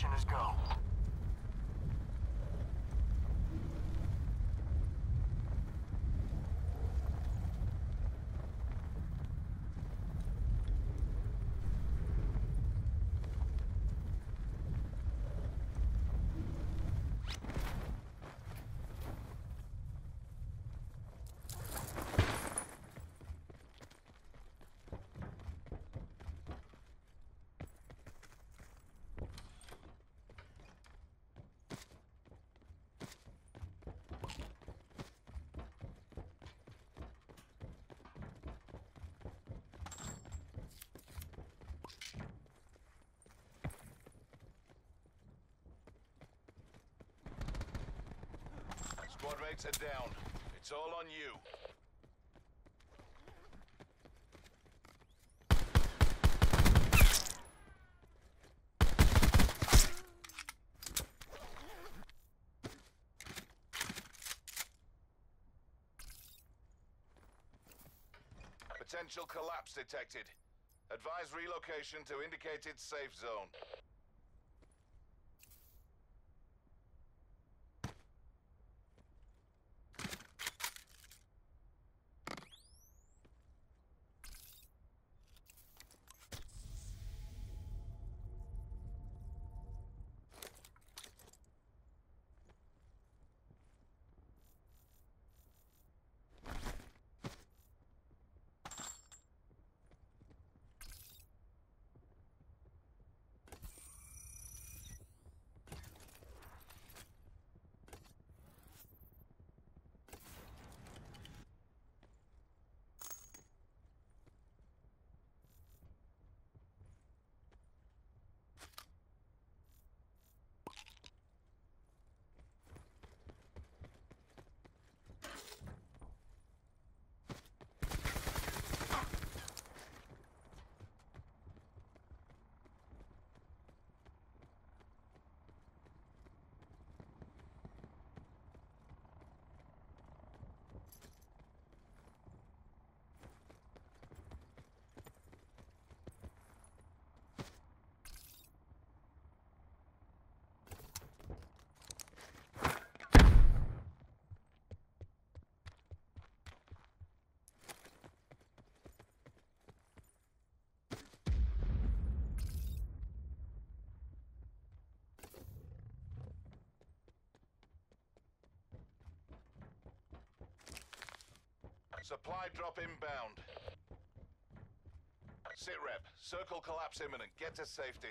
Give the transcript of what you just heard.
mission is go. Squad mates are down. It's all on you. Potential collapse detected. Advise relocation to indicated safe zone. Supply drop inbound. Sit rep. Circle collapse imminent. Get to safety.